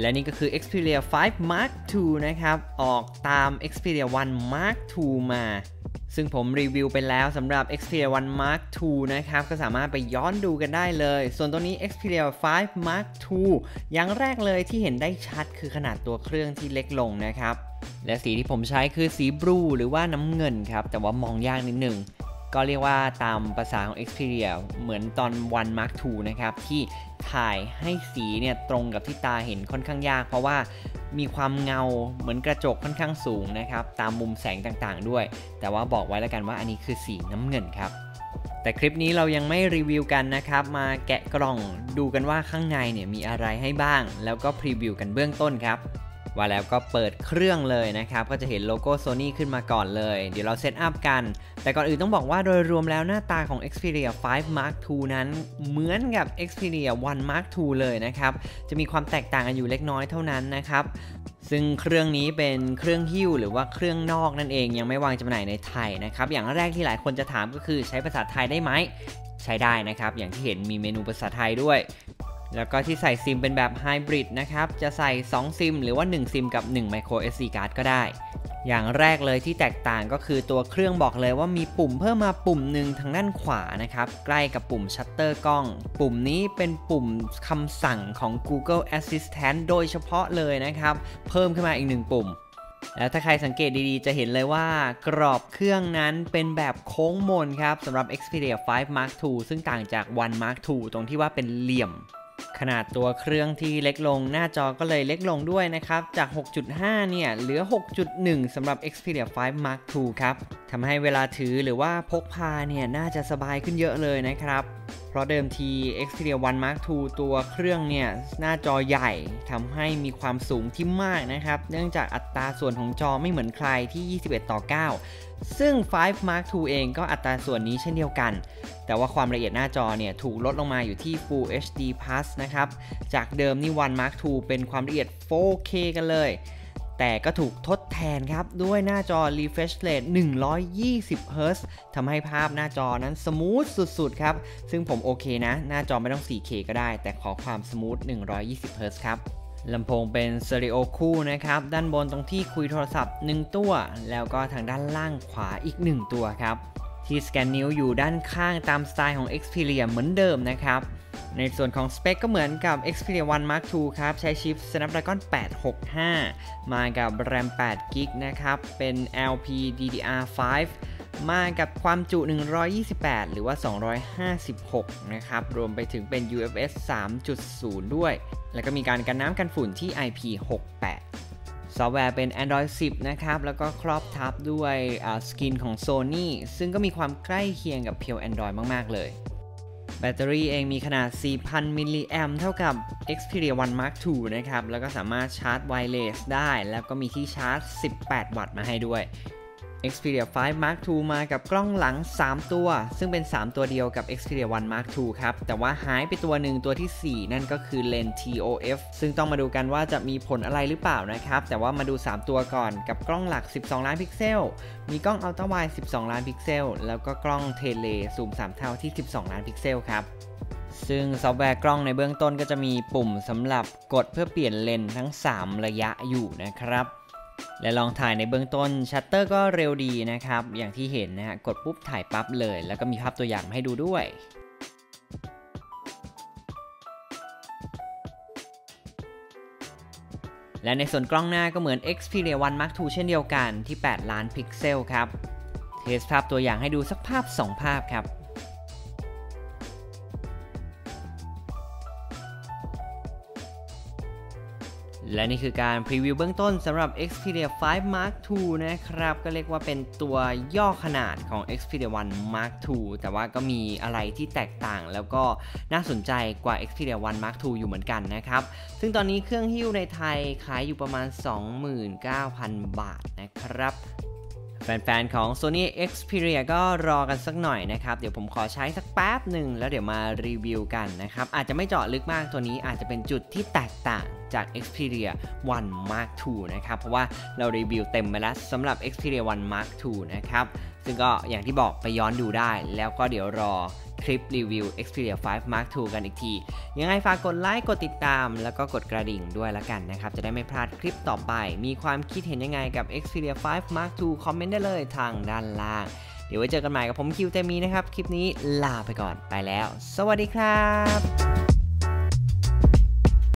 และนี่ก็คือ Xperia 5 Mark II นะครับ ออกตาม Xperia 1 Mark II มา ซึ่งผมรีวิวไปแล้วสำหรับ Xperia 1 Mark II นะครับ ก็สามารถไปย้อนดูกันได้เลย ส่วนตัวนี้ Xperia 5 Mark II อย่างแรกเลยที่เห็นได้ชัดคือขนาดตัวเครื่องที่เล็กลงนะครับ และสีที่ผมใช้คือสีบลูหรือว่าน้ำเงินครับ แต่ว่ามองยากนิดหนึ่ง ก็เรียกว่าตามภาษาของ Xperia เหมือนตอน One Mark II นะครับ ที่ถ่ายให้สีเนี่ยตรงกับที่ตาเห็นค่อนข้างยาก เพราะว่ามีความเงาเหมือนกระจกค่อนข้างสูงนะครับ ตามมุมแสงต่างๆด้วย แต่ว่าบอกไว้แล้วกันว่าอันนี้คือสีน้ำเงินครับแต่คลิปนี้เรายังไม่รีวิวกันนะครับ มาแกะกล่องดูกันว่าข้างในเนี่ยมีอะไรให้บ้าง แล้วก็พรีวิวกันเบื้องต้นครับ ว่าแล้วก็เปิดเครื่องเลยนะครับ ก็จะเห็นโลโก้ Sony ขึ้นมาก่อนเลย เดี๋ยวเราเซตอัพกัน แต่ก่อนอื่นต้องบอกว่าโดยรวมแล้วหน้าตาของ Xperia 5 Mark II นั้น เหมือนกับ Xperia 1 Mark II เลยนะครับ จะมีความแตกต่างกันอยู่เล็กน้อยเท่านั้นนะครับซึ่งเครื่องนี้เป็นเครื่องหิ้วหรือว่าเครื่องนอกนั่นเองยังไม่วางจำหน่ายในไทยนะครับ อย่างแรกที่หลายคนจะถามก็คือใช้ภาษาไทยได้ไหมใช้ได้นะครับ อย่างที่เห็นมีเมนูภาษาไทยด้วย แล้วก็ที่ใส่ซิมเป็นแบบไฮบริดนะครับ จะใส่ 2 ซิม หรือว่า 1 ซิมกับ 1 micro SD card ก็ได้ อย่างแรกเลยที่แตกต่างก็คือตัวเครื่องบอกเลยว่ามีปุ่มเพิ่มมาปุ่มหนึ่งทางด้านขวานะครับ ใกล้กับปุ่มชัตเตอร์กล้อง ปุ่มนี้เป็นปุ่มคำสั่งของ Google Assistant โดยเฉพาะเลยนะครับ เพิ่มขึ้นมาอีกหนึ่งปุ่มแล้วถ้าใครสังเกตดีๆ จะเห็นเลยว่ากรอบเครื่องนั้นเป็นแบบโค้งมนครับสำหรับ Xperia 5 Mark II ซึ่งต่างจาก1 Mark II ตรงที่ว่าเป็นเหลี่ยม ขนาดตัวเครื่องที่เล็กลงหน้าจอก็เลยเล็กลงด้วยนะครับ จาก 6.5 เนี่ย เหลือ 6.1 สำหรับ Xperia 5 Mark II ครับ ทำให้เวลาถือหรือว่าพกพาเนี่ย น่าจะสบายขึ้นเยอะเลยนะครับ เพราะเดิมที Xperia 1 Mark II ตัวเครื่องเนี่ย หน้าจอใหญ่ทำให้มีความสูงที่มากนะครับ เนื่องจากอัตราส่วนของจอไม่เหมือนใครที่ 21 ต่อ 9 ซึ่ง 5 Mark II เองก็อัตราส่วนนี้เช่นเดียวกัน แต่ว่าความละเอียดหน้าจอเนี่ย ถูกลดลงมาอยู่ที่ Full HD Plus นะครับ จากเดิมนี่1 Mark II เป็นความละเอียด 4K กันเลย แต่ก็ถูกทดแทนครับ ด้วยหน้าจอ refresh rate 120 Hz ทำให้ภาพหน้าจอนั้น smooth สุดๆ ครับ ซึ่งผมโอเคนะ หน้าจอไม่ต้อง 4K ก็ได้ แต่ขอความ smooth 120 Hz ครับลำโพงเป็นสเตอริโอคู่นะครับ ด้านบนตรงที่คุยโทรศัพท์ 1 ตัว แล้วก็ทางด้านล่างขวาอีก 1 ตัวครับ ที่สแกนนิ้วอยู่ด้านข้างตามสไตล์ของ Xperia เหมือนเดิมนะครับ ในส่วนของสเปคก็เหมือนกับ Xperia 1 Mark II ครับ ใช้ชิป Snapdragon 865 มากับ RAM 8 g b นะครับ เป็น LPDDR5 มากับความจุ 128 หรือว่า 256 นะครับ รวมไปถึงเป็น UFS 3.0 ด้วย แล้วก็มีการกันน้ำกันฝุ่นที่ IP68 ซอฟต์แวร์เป็น Android 10 นะครับ แล้วก็ครอบทับด้วยสกินของ Sony ซึ่งก็มีความใกล้เคียงกับเพียว Android มาก ๆ เลย แบตเตอรี่เองมีขนาด 4,000 มิลลิแอมเท่ากับ Xperia 1 Mark II นะครับ แล้วก็สามารถชาร์จ wireless ได้ แล้วก็มีที่ชาร์จ 18 วัตต์มาให้ด้วย Xperia 5 Mark II มากับกล้องหลัง 3 ตัว ซึ่งเป็น 3 ตัวเดียวกับ Xperia 1 Mark II ครับ แต่ว่าหายไปตัวหนึ่งตัวที่ 4 นั่นก็คือเลนส์ TOF ซึ่งต้องมาดูกันว่าจะมีผลอะไรหรือเปล่านะครับ แต่ว่ามาดู 3 ตัวก่อนกับกล้องหลัก 12 ล้านพิกเซล มีกล้อง ultra wide 12 ล้านพิกเซล แล้วก็กล้อง tele zoom 3 เท่าที่ 12 ล้านพิกเซลครับซึ่งซอฟต์แวร์กล้องในเบื้องต้นก็จะมีปุ่มสำหรับกดเพื่อเปลี่ยนเลนส์ทั้ง 3 ระยะอยู่นะครับ และลองถ่ายในเบื้องต้นชัตเตอร์ก็เร็วดีนะครับ อย่างที่เห็นนะฮะกดปุ๊บถ่ายปั๊บเลย แล้วก็มีภาพตัวอย่างให้ดูด้วยและในส่วนกล้องหน้าก็เหมือน Xperia 1 Mark II เช่นเดียวกันที่ 8 ล้านพิกเซลครับ เทสภาพตัวอย่างให้ดูสักภาพ 2 ภาพครับ และนี่คือการพรีวิวเบื้องต้นสำหรับ Xperia 5 Mark II นะครับ ก็เรียกว่าเป็นตัวย่อขนาดของ Xperia 1 Mark II แต่ว่าก็มีอะไรที่แตกต่าง แล้วก็น่าสนใจกว่า Xperia 1 Mark II อยู่เหมือนกันนะครับ ซึ่งตอนนี้เครื่องหิ้วในไทยขายอยู่ประมาณ 29,000 บาทนะครับ แฟนๆ ของ Sony Xperia ก็รอกันสักหน่อยนะครับ เดี๋ยวผมขอใช้สักแป๊บหนึ่งแล้วเดี๋ยวมารีวิวกันนะครับ อาจจะไม่เจาะลึกมากตัวนี้อาจจะเป็นจุดที่แตกต่างจาก Xperia 1 Mark II นะครับ เพราะว่าเรารีวิวเต็มไปแล้วสำหรับ Xperia 1 Mark II นะครับ ซึ่งก็อย่างที่บอกไปย้อนดูได้ แล้วก็เดี๋ยวรอ คลิปรีวิว Xperia 5 Mark II กันอีกที ยังไงฝากกดไลค์ กดติดตาม แล้วก็กดกระดิ่งด้วยละกันนะครับ จะได้ไม่พลาดคลิปต่อไป มีความคิดเห็นยังไงกับ Xperia 5 Mark II คอมเมนต์ได้เลยทางด้านล่าง เดี๋ยวไว้เจอกันใหม่กับผมคิวเตมีนะครับ คลิปนี้ลาไปก่อนไปแล้ว สวัสดีครับ